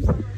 Mm-hmm.